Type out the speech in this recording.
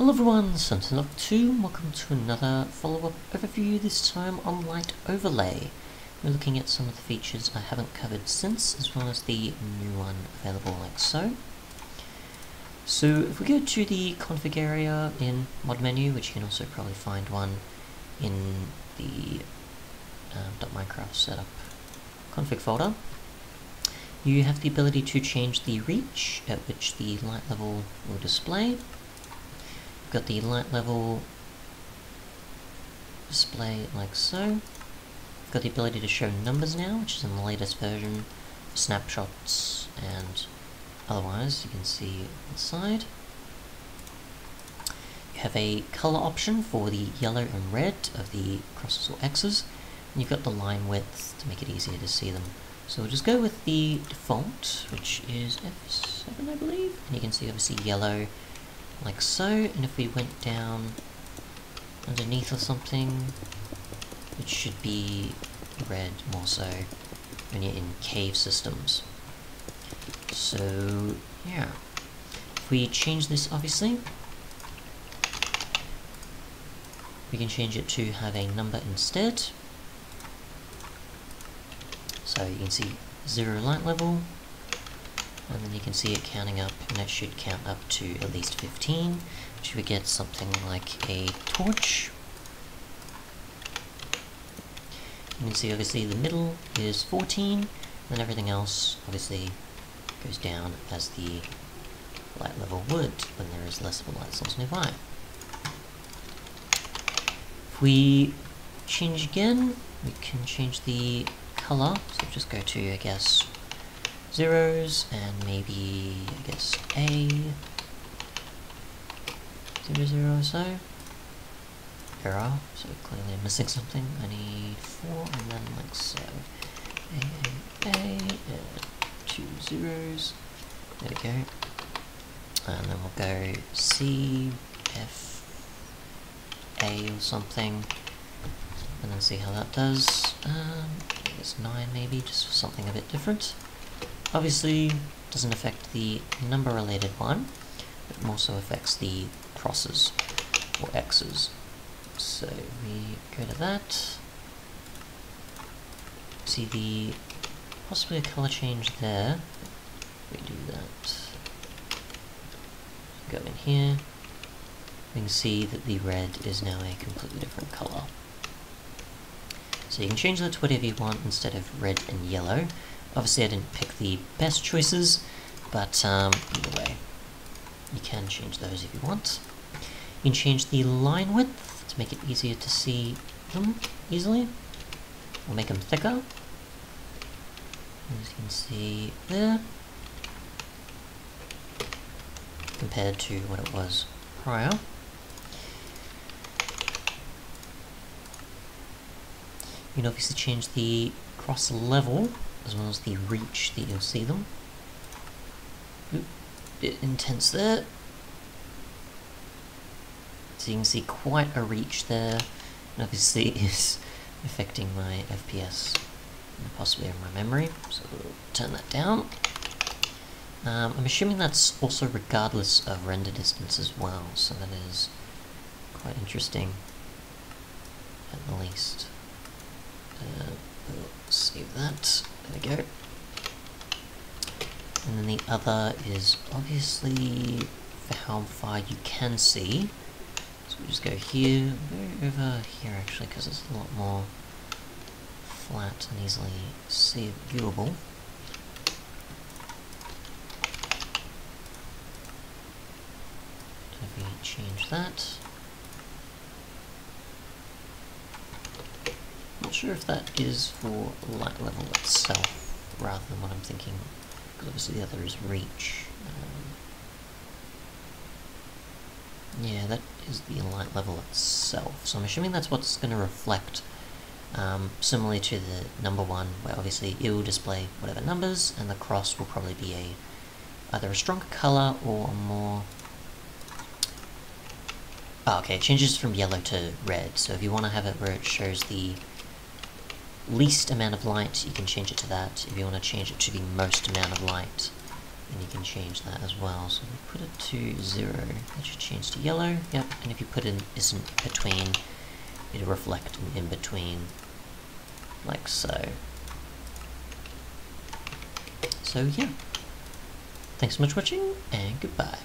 Hello everyone, Sentinel2, welcome to another follow-up overview, this time on Light Overlay. We're looking at some of the features I haven't covered since, as well as the new one available like so. So if we go to the config area in mod menu, which you can also probably find one in the um, .minecraft setup config folder, you have the ability to change the reach at which the light level will display got the light level display like so. got the ability to show numbers now, which is in the latest version, snapshots and otherwise, you can see on the side. You have a color option for the yellow and red of the crosses or X's, and you've got the line width to make it easier to see them. So we'll just go with the default, which is F7 I believe, and you can see obviously yellow like so, and if we went down underneath or something, it should be red more so when you're in cave systems. So, yeah. If we change this, obviously, we can change it to have a number instead. So you can see zero light level, and then you can see it counting up, and it should count up to at least 15, which we get something like a torch. You can see obviously the middle is 14, and then everything else obviously goes down as the light level would when there is less of a light source nearby. If we change again, we can change the color, so just go to, I guess, zeros, and maybe, I guess, A, zero, zero or so. Error, so clearly I'm missing something. I need four, and then like so. A, A, A, uh, two zeros. There we go. And then we'll go C, F, A or something. And then see how that does. Um, I guess 9 maybe, just for something a bit different. Obviously, doesn't affect the number related one, but also affects the crosses or X's. So we go to that. See the possibly a color change there. We do that. Go in here. We can see that the red is now a completely different color. So you can change that to whatever you want instead of red and yellow. Obviously I didn't pick the best choices, but um, either way, you can change those if you want. You can change the line width to make it easier to see them easily, or make them thicker. As you can see there, compared to what it was prior. You can obviously change the cross level as well as the reach that you'll see them. Oop, bit intense there. So you can see quite a reach there, and obviously is affecting my FPS and possibly my memory, so we'll turn that down. Um, I'm assuming that's also regardless of render distance as well, so that is quite interesting, at the least. Uh, save that. There we go. And then the other is obviously for how far you can see. So we just go here, over here actually, because it's a lot more flat and easily see viewable. If we change that, Not sure if that is for light level itself, rather than what I'm thinking, because obviously the other is reach. Um, yeah, that is the light level itself, so I'm assuming that's what's going to reflect, um, similarly to the number one, where obviously it will display whatever numbers, and the cross will probably be a either a stronger color or a more Oh, okay, it changes from yellow to red, so if you want to have it where it shows the least amount of light, you can change it to that. If you want to change it to the most amount of light, then you can change that as well. So we put it to zero. That should change to yellow. Yep. And if you put in isn't between, it'll reflect in between, like so. So yeah. Thanks so much for watching, and goodbye.